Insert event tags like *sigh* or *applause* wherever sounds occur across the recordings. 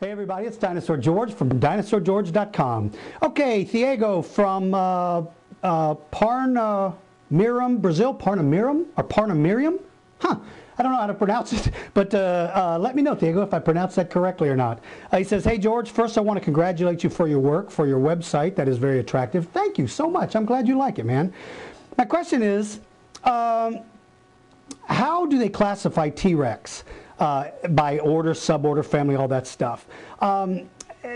Hey everybody, it's Dinosaur George from dinosaurgeorge.com. Okay, Thiago from uh, uh, Parnamirim, Brazil, Parnamirim or Parnamirium? Huh, I don't know how to pronounce it, *laughs* but uh, uh, let me know, Thiago, if I pronounced that correctly or not. Uh, he says, hey George, first I want to congratulate you for your work, for your website. That is very attractive. Thank you so much. I'm glad you like it, man. My question is, um, how do they classify T-Rex? Uh, by order, suborder, family, all that stuff? Um,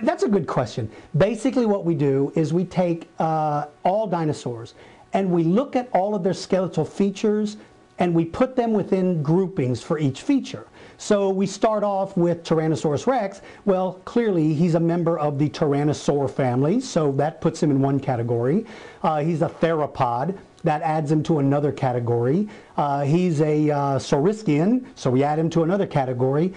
that's a good question. Basically what we do is we take uh, all dinosaurs and we look at all of their skeletal features and we put them within groupings for each feature. So we start off with Tyrannosaurus rex. Well, clearly he's a member of the Tyrannosaur family, so that puts him in one category. Uh, he's a theropod. That adds him to another category. Uh, he's a uh, so we add him to another category.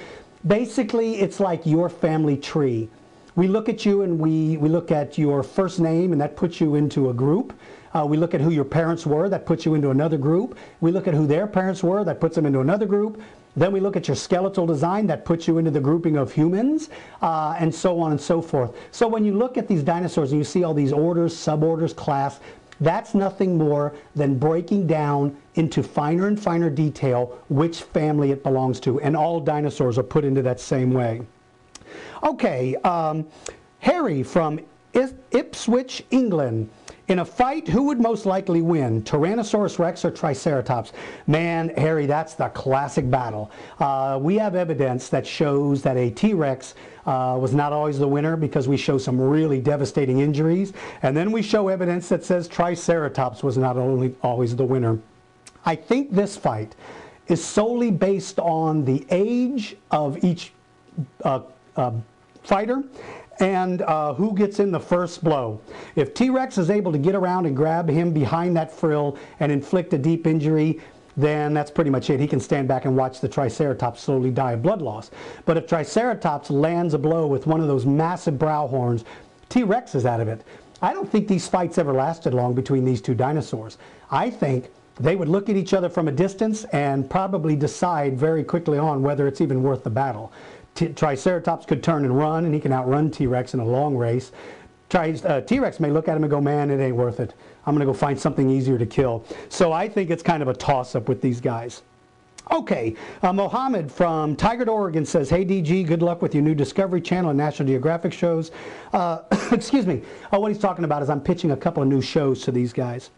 Basically, it's like your family tree. We look at you and we, we look at your first name, and that puts you into a group. Uh, we look at who your parents were, that puts you into another group. We look at who their parents were, that puts them into another group. Then we look at your skeletal design, that puts you into the grouping of humans, uh, and so on and so forth. So when you look at these dinosaurs and you see all these orders, suborders, class, that's nothing more than breaking down into finer and finer detail which family it belongs to. And all dinosaurs are put into that same way. Okay, um, Harry from Ipswich, England in a fight, who would most likely win, Tyrannosaurus rex or Triceratops? Man, Harry, that's the classic battle. Uh, we have evidence that shows that a T-Rex uh, was not always the winner because we show some really devastating injuries. And then we show evidence that says Triceratops was not only always the winner. I think this fight is solely based on the age of each uh, uh fighter and uh, who gets in the first blow. If T-Rex is able to get around and grab him behind that frill and inflict a deep injury, then that's pretty much it. He can stand back and watch the Triceratops slowly die of blood loss. But if Triceratops lands a blow with one of those massive brow horns, T-Rex is out of it. I don't think these fights ever lasted long between these two dinosaurs. I think they would look at each other from a distance and probably decide very quickly on whether it's even worth the battle. Triceratops could turn and run, and he can outrun T-Rex in a long race. Uh, T-Rex may look at him and go, man, it ain't worth it. I'm going to go find something easier to kill. So I think it's kind of a toss-up with these guys. Okay, uh, Mohammed from Tigard, Oregon says, Hey DG, good luck with your new Discovery Channel and National Geographic shows. Uh, *coughs* excuse me. Uh, what he's talking about is I'm pitching a couple of new shows to these guys.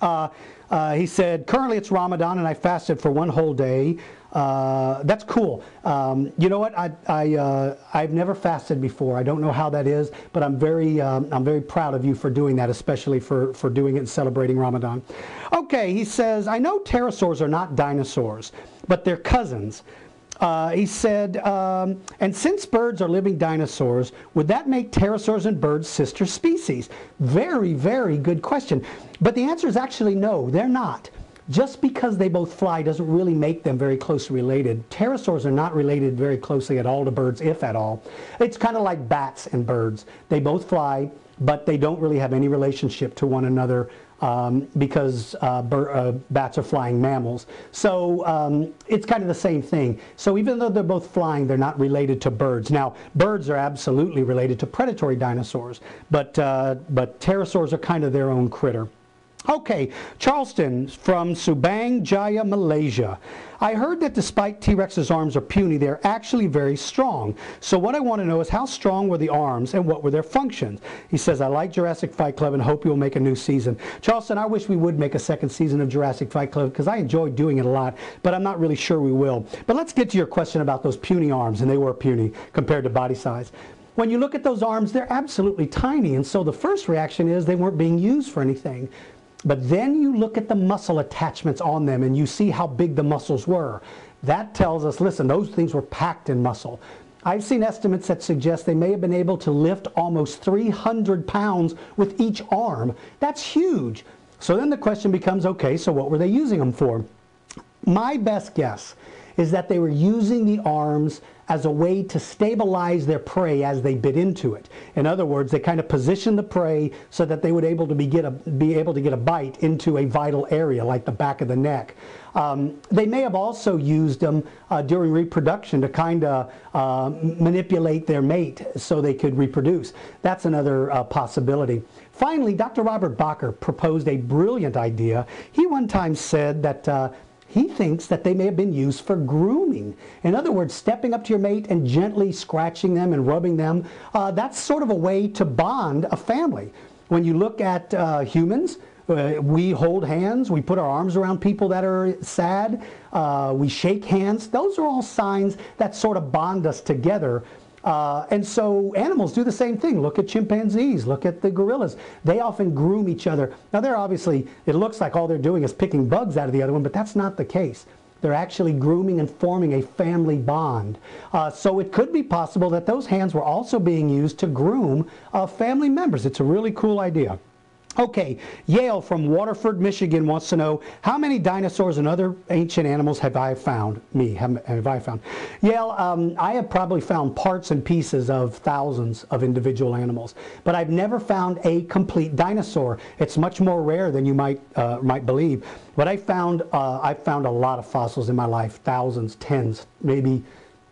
Uh, uh, he said, currently it's Ramadan and I fasted for one whole day. Uh, that's cool. Um, you know what? I, I, uh, I've never fasted before. I don't know how that is, but I'm very, um, I'm very proud of you for doing that, especially for, for doing it and celebrating Ramadan. Okay, he says, I know pterosaurs are not dinosaurs, but they're cousins. Uh, he said, um, and since birds are living dinosaurs, would that make pterosaurs and birds sister species? Very, very good question. But the answer is actually no, they're not. Just because they both fly doesn't really make them very closely related. Pterosaurs are not related very closely at all to birds, if at all. It's kind of like bats and birds. They both fly, but they don't really have any relationship to one another um, because uh, uh, bats are flying mammals. So um, it's kind of the same thing. So even though they're both flying, they're not related to birds. Now, birds are absolutely related to predatory dinosaurs, but, uh, but pterosaurs are kind of their own critter. Okay, Charleston from Subang Jaya, Malaysia. I heard that despite T-Rex's arms are puny, they're actually very strong. So what I want to know is how strong were the arms and what were their functions? He says, I like Jurassic Fight Club and hope you'll make a new season. Charleston, I wish we would make a second season of Jurassic Fight Club because I enjoy doing it a lot, but I'm not really sure we will. But let's get to your question about those puny arms, and they were puny compared to body size. When you look at those arms, they're absolutely tiny, and so the first reaction is they weren't being used for anything. But then you look at the muscle attachments on them and you see how big the muscles were. That tells us, listen, those things were packed in muscle. I've seen estimates that suggest they may have been able to lift almost 300 pounds with each arm. That's huge. So then the question becomes, okay, so what were they using them for? My best guess is that they were using the arms as a way to stabilize their prey as they bit into it. In other words, they kind of positioned the prey so that they would able to be, get a, be able to get a bite into a vital area like the back of the neck. Um, they may have also used them uh, during reproduction to kind of uh, manipulate their mate so they could reproduce. That's another uh, possibility. Finally, Dr. Robert Bakker proposed a brilliant idea. He one time said that uh, he thinks that they may have been used for grooming. In other words, stepping up to your mate and gently scratching them and rubbing them, uh, that's sort of a way to bond a family. When you look at uh, humans, uh, we hold hands, we put our arms around people that are sad, uh, we shake hands. Those are all signs that sort of bond us together uh, and so animals do the same thing. Look at chimpanzees, look at the gorillas. They often groom each other. Now they're obviously, it looks like all they're doing is picking bugs out of the other one, but that's not the case. They're actually grooming and forming a family bond. Uh, so it could be possible that those hands were also being used to groom uh, family members. It's a really cool idea. Okay, Yale from Waterford, Michigan wants to know how many dinosaurs and other ancient animals have I found? Me, have, have I found? Yale, um, I have probably found parts and pieces of thousands of individual animals, but I've never found a complete dinosaur. It's much more rare than you might uh, might believe. But I found uh, I found a lot of fossils in my life, thousands, tens, maybe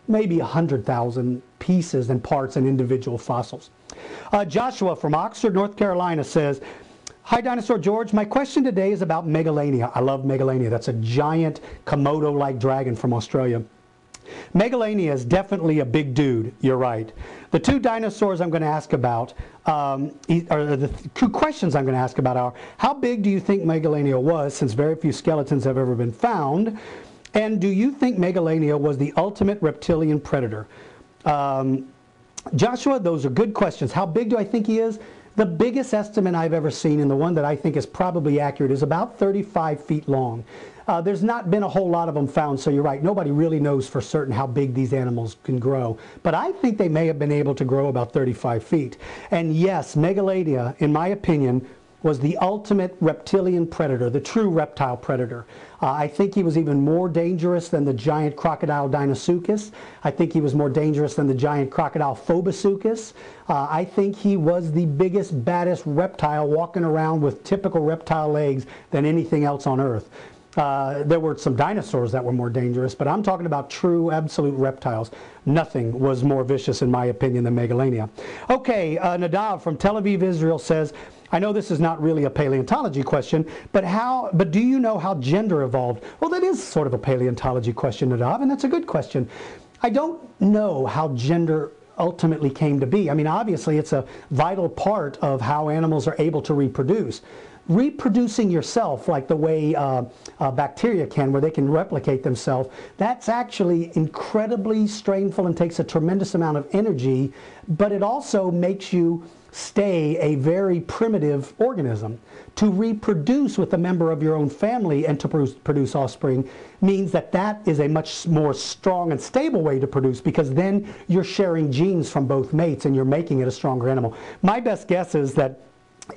maybe a hundred thousand pieces and parts and individual fossils. Uh, Joshua from Oxford, North Carolina says. Hi, Dinosaur George. My question today is about Megalania. I love Megalania. That's a giant Komodo-like dragon from Australia. Megalania is definitely a big dude. You're right. The two dinosaurs I'm going to ask about, um, or the two questions I'm going to ask about are, how big do you think Megalania was, since very few skeletons have ever been found? And do you think Megalania was the ultimate reptilian predator? Um, Joshua, those are good questions. How big do I think he is? The biggest estimate I've ever seen, and the one that I think is probably accurate, is about 35 feet long. Uh, there's not been a whole lot of them found, so you're right. Nobody really knows for certain how big these animals can grow. But I think they may have been able to grow about 35 feet. And yes, Megalania, in my opinion, was the ultimate reptilian predator, the true reptile predator. Uh, I think he was even more dangerous than the giant crocodile Deinosuchus. I think he was more dangerous than the giant crocodile Phobosuchus. Uh, I think he was the biggest, baddest reptile walking around with typical reptile legs than anything else on Earth. Uh, there were some dinosaurs that were more dangerous, but I'm talking about true, absolute reptiles. Nothing was more vicious, in my opinion, than Megalania. Okay, uh, Nadav from Tel Aviv, Israel says, I know this is not really a paleontology question, but how? But do you know how gender evolved? Well, that is sort of a paleontology question, Nadav, and that's a good question. I don't know how gender ultimately came to be. I mean, obviously, it's a vital part of how animals are able to reproduce reproducing yourself like the way uh, uh, bacteria can, where they can replicate themselves, that's actually incredibly strainful and takes a tremendous amount of energy, but it also makes you stay a very primitive organism. To reproduce with a member of your own family and to produce, offspring means that that is a much more strong and stable way to produce because then you're sharing genes from both mates and you're making it a stronger animal. My best guess is that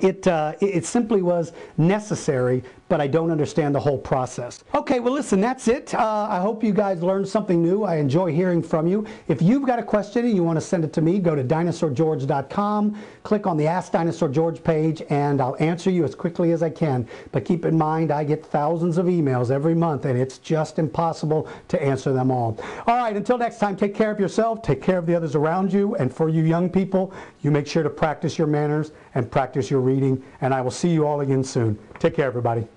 it, uh, it simply was necessary, but I don't understand the whole process. Okay, well listen, that's it. Uh, I hope you guys learned something new. I enjoy hearing from you. If you've got a question and you want to send it to me, go to dinosaurgeorge.com, click on the Ask Dinosaur George page, and I'll answer you as quickly as I can. But keep in mind, I get thousands of emails every month, and it's just impossible to answer them all. All right, until next time, take care of yourself, take care of the others around you, and for you young people, you make sure to practice your manners and practice your reading, and I will see you all again soon. Take care, everybody.